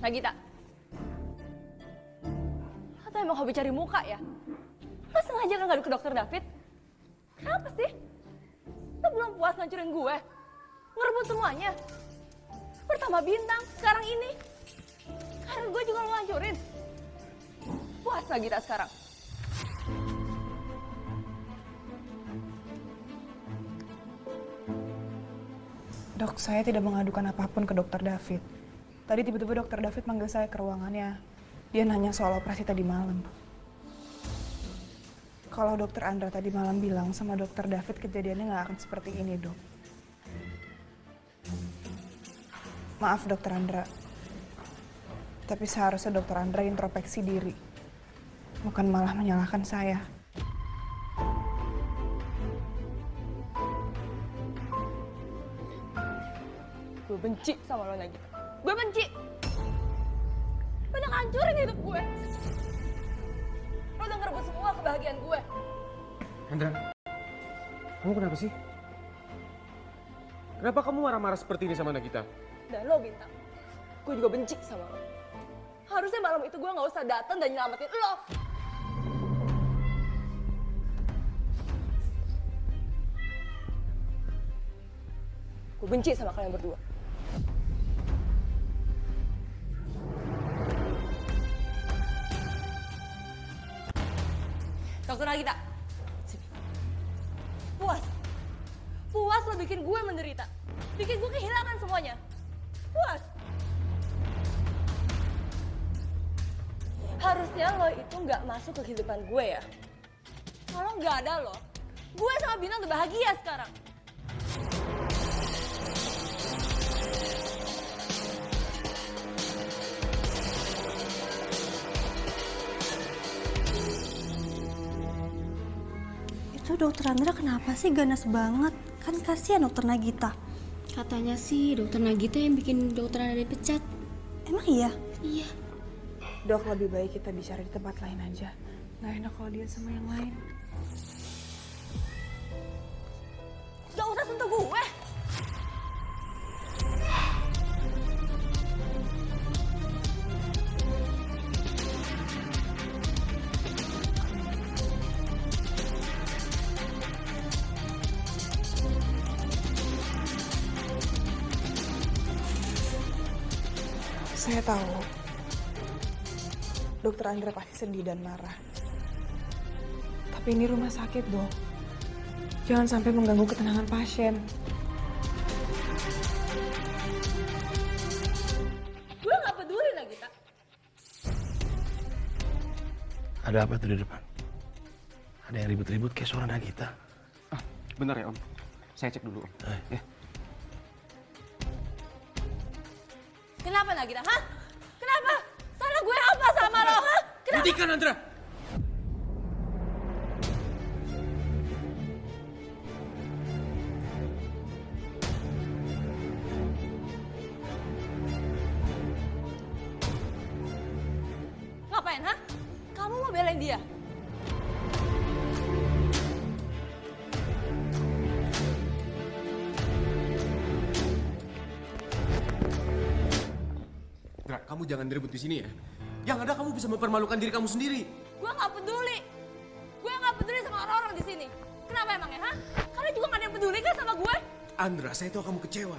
Nagita. Atau emang hobi cari muka ya? Lo sengaja kan ngadu ke dokter David? Kenapa sih? Lo belum puas ngancurin gue? Ngerebut semuanya? Pertama bintang, sekarang ini. Karir gue juga lo ngancurin. Puas Nagita sekarang? Dok, saya tidak mengadukan apa pun ke dokter David. Tadi tiba-tiba dokter David manggil saya ke ruangannya. Dia nanya soal operasi tadi malam. Kalau dokter Andra tadi malam bilang sama dokter David kejadiannya nggak akan seperti ini, dok. Maaf dokter Andra. Tapi seharusnya dokter Andra introspeksi diri. Bukan malah menyalahkan saya. Gue benci sama lo Nagita. Gue benci. Lo udah ngancurin hidup gue. Lo udah ngerebut semua kebahagiaan gue. Andra, kamu kenapa sih? Kenapa kamu marah-marah seperti ini sama Nagita? Dan lo bintang. Gue juga benci sama lo. Harusnya malam itu gue gak usah datang dan nyelamatin lo. Gue benci sama kalian berdua. Dokter Nagita, sini. Puas. Puas lo bikin gue menderita. Bikin gue kehilangan semuanya. Puas. Harusnya lo itu nggak masuk ke kehidupan gue ya. Kalau nggak ada lo, gue sama Bintang udah bahagia sekarang. Dokter Andra kenapa sih ganas banget? Kan kasihan dokter Nagita. Katanya sih dokter Nagita yang bikin dokter Andra dipecat. Emang iya? Iya. Dok, lebih baik kita bicara di tempat lain aja. Nggak enak kalau dia sama yang lain. Saya tahu. Dokter Andra pasti sedih dan marah. Tapi ini rumah sakit, dok. Jangan sampai mengganggu ketenangan pasien. Gue gak peduli lagi, tak. Ada apa tuh di depan? Ada yang ribut-ribut kayak suara Nagita. Ah, benar ya Om. Saya cek dulu Om. Eh. Ya. Kenapa Nagita, hah? Kenapa? Salah gue apa sama lo, hah? Kenapa? Hentikan Andra! Jangan ribut di sini ya. Yang ada kamu bisa mempermalukan diri kamu sendiri. Gue gak peduli. Gue gak peduli sama orang-orang di sini. Kenapa emangnya, hah? Kalian juga gak ada yang peduli kan sama gue? Andra, saya tahu kamu kecewa.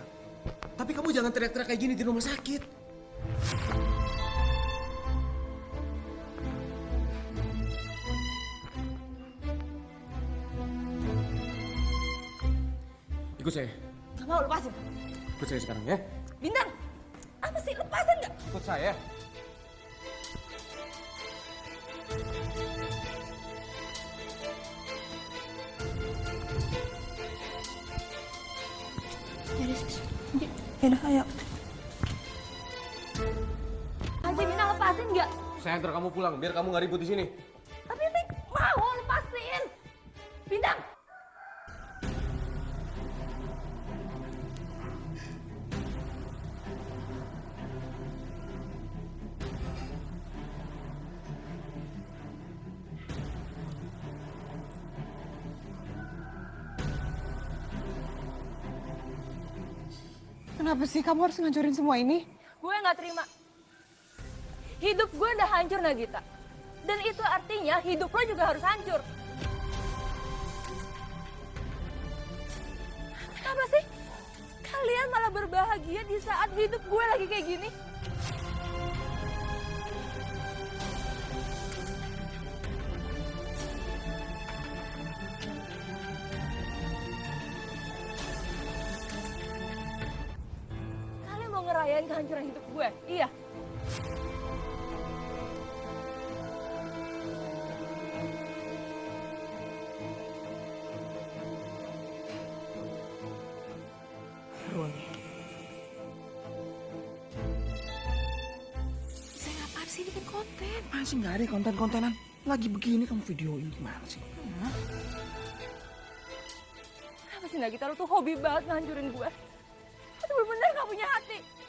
Tapi kamu jangan teriak-teriak kayak gini di rumah sakit. Ikut saya. Gak mau lepasin. Ikut saya sekarang ya. Bintang, apa sih? Lepasin gak? Ikut saya. Jadi sis. Yaudah, ayo. Aji Bintang lepasin gak? Saya antar kamu pulang biar kamu nggak ribut di sini. Kenapa sih kamu harus ngancurin semua ini? Gue gak terima. Hidup gue udah hancur Nagita. Dan itu artinya hidup lo juga harus hancur. Kenapa sih? Kalian malah berbahagia di saat hidup gue lagi kayak gini? Ngerayain kehancuran hidup gue? Iya. Saya ngapain sih ini kan konten? Masih nggak ada konten-kontenan. Lagi begini kamu videoin gimana sih? Kenapa sih Nagita lo tuh hobi banget ngancurin gue? Lo tuh bener-bener gak punya hati.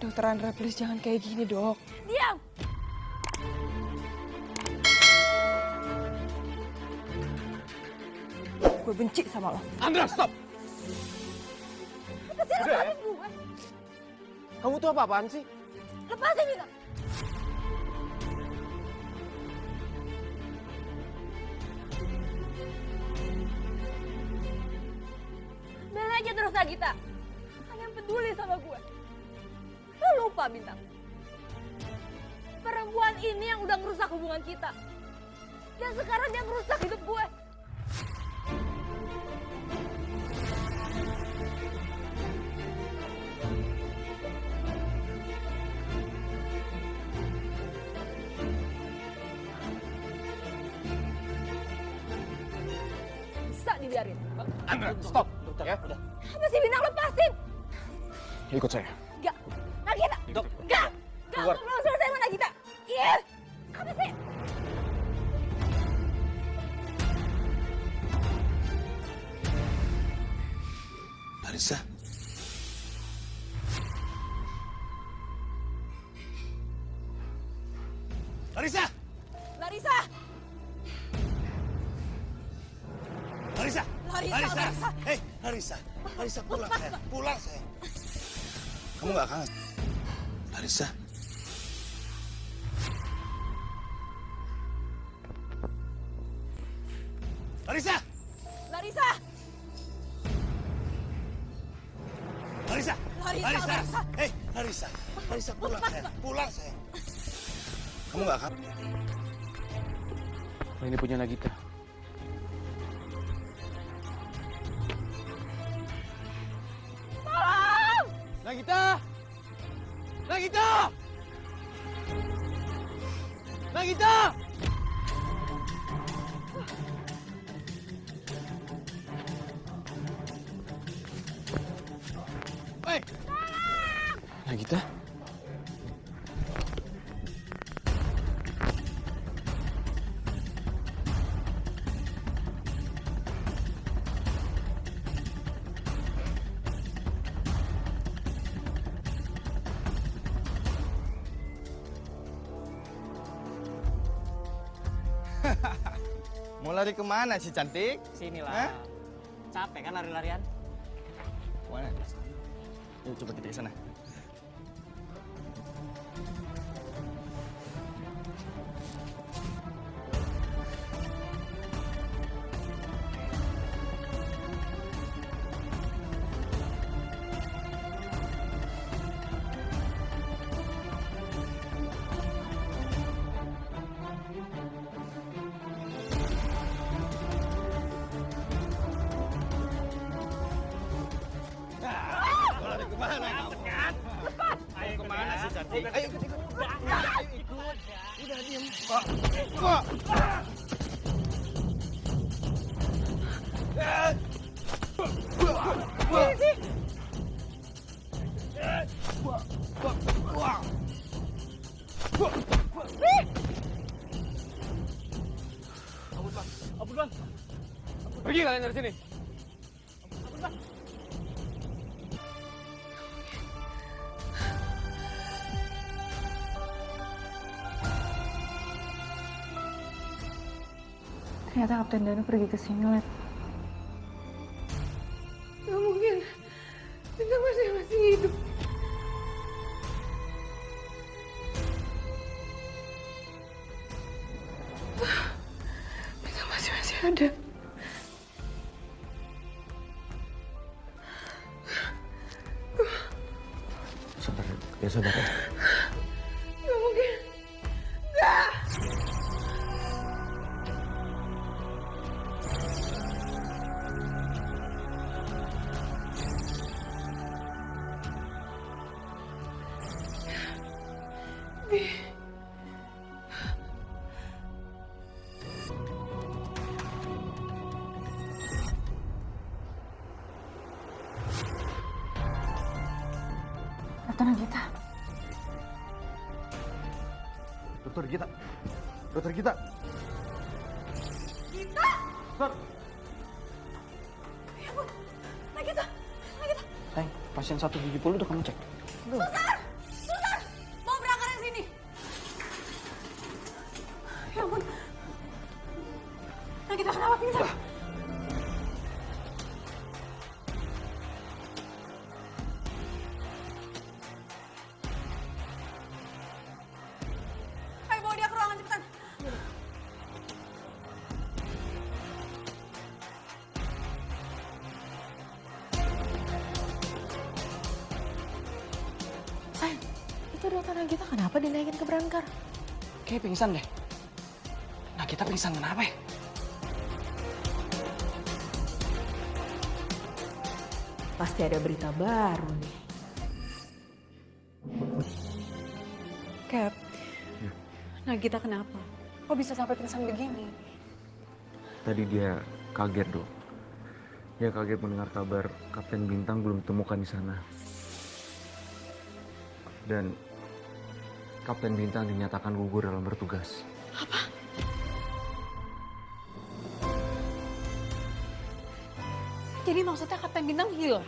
Dokter Andra, please jangan kayak gini, dok. Diam! Gue benci sama lo. Andra, stop! Lepasin, lepasin gue. Kamu tuh apa-apaan sih? Lepasin bilang. Bela aja terus Nagita. Kalian peduli sama gue. Lupa Bintang. Perempuan ini yang udah ngerusak hubungan kita. Dan sekarang dia ngerusak hidup gue. Bisa dibiarin. Andra, stop! Ya, Apa sih Bintang lepasin? ikut saya. Larissa. Larissa! Larissa. Larissa! Larissa, Larissa. Hei, Larissa. Larissa pulang saya. Pulang saya. Kamu nggak kangen? Larissa. Larissa! Larissa. Larissa! Larissa, Larissa. Hei, Larissa. Larissa pulang saya. Pulang saya. Kamu nggak? Oh, ini punya Nagita. Nagita? Mau lari ke mana sih cantik? Sini Hah? lah. Capek kan lari-larian? Mana? Yuk coba kita ke sana. Pergi kalian dari sini. Ternyata Kapten Danu pergi ke sini, Let. Gak mungkin. Kita masih masih hidup. Kita masih masih ada. Dokter Nagita. Dokter kita. Dokter kita. Kita. Dokter. Nagita, Nagita. Sayang, pasien satu gigi puluh udah kamu cek. Susar! Nagita kenapa dinaikin ke berangkar? Kayak pingsan deh. Nah kita pingsan kenapa ya? Pasti ada berita baru nih. Cap, Nagita kenapa? Kok bisa sampai pingsan begini? Tadi dia kaget dok. Dia kaget mendengar kabar Kapten Bintang belum ditemukan di sana. Dan Kapten Bintang dinyatakan gugur dalam bertugas. Jadi maksudnya Kapten Bintang hilang?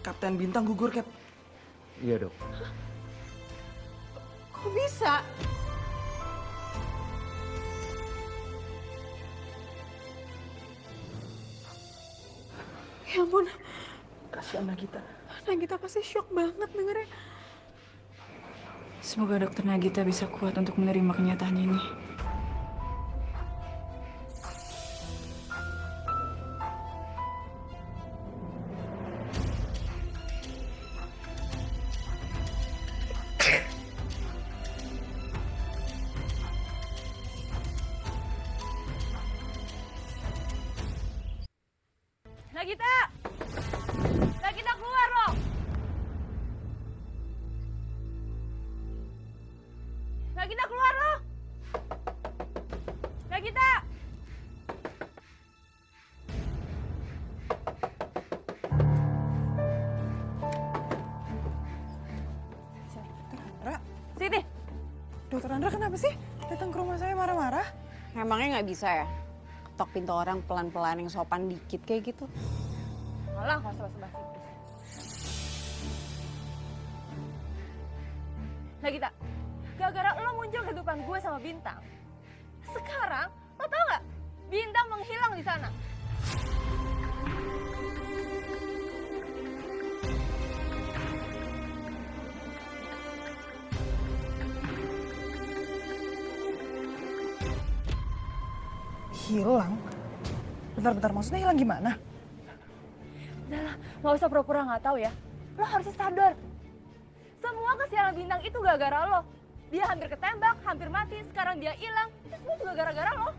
Kapten Bintang gugur, Cap. Iya dok. Kok bisa? Ya ampun, Kasihan Nagita. Nagita pasti shock banget dengernya. Semoga dokter Nagita bisa kuat untuk menerima kenyataan ini. Nagita! Nagita keluar loh! Nagita keluar loh! Andra, Sini! dokter Andra kenapa sih datang ke rumah saya marah-marah? Emangnya nggak bisa ya? Ketok pintu orang pelan-pelan yang sopan dikit kayak gitu. Malah nggak usah basa-basi. Nagita, gara-gara lo muncul ke depan gue sama Bintang. Sekarang, lo tau nggak? Bintang menghilang di sana. Hilang? Bentar-bentar, maksudnya hilang gimana? Udahlah, nggak usah pura-pura nggak tahu ya. Lo harus sadar. Semua kesialan Bintang itu gara-gara lo. Dia hampir ketembak, hampir mati, sekarang dia hilang. Itu semua juga gara-gara lo.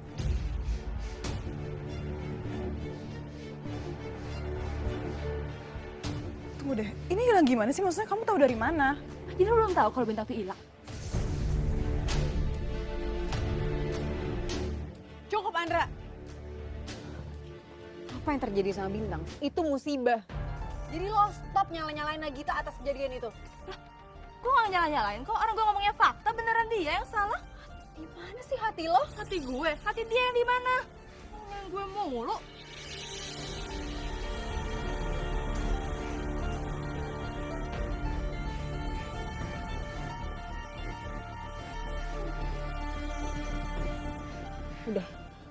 Tunggu deh, ini hilang gimana sih? Maksudnya kamu tahu dari mana? Jadi lo belum tahu kalau Bintang itu hilang. Cukup Andra. Apa yang terjadi sama Bintang? Itu musibah. Jadi lo stop nyala-nyalain Nagita atas kejadian itu. Gue gak nyala-nyalain kok, orang gue ngomongnya fakta, beneran dia yang salah. Di mana sih hati lo? Hati gue, hati dia yang di mana? Ngomongin gue mulu. Udah,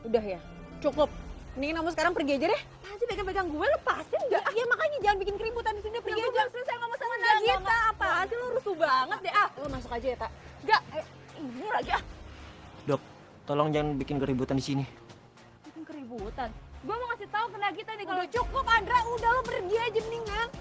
udah ya. Cukup. Mendingan kamu sekarang pergi aja deh. Apaan sih pegang-pegang gue, lepasin gak? Ya makanya jangan bikin keributan di sini. Pergi aja. selesai ngomong sama Enggak, Nagita. Apaan sih lo rusuh banget deh, ah. Lo masuk aja ya, Tak. Enggak, eh, ini lagi ah. Dok, tolong jangan bikin keributan di sini. Bikin keributan. Gue mau ngasih tahu ke Nagita nih kalau cukup Andra, udah lo pergi aja mendingan.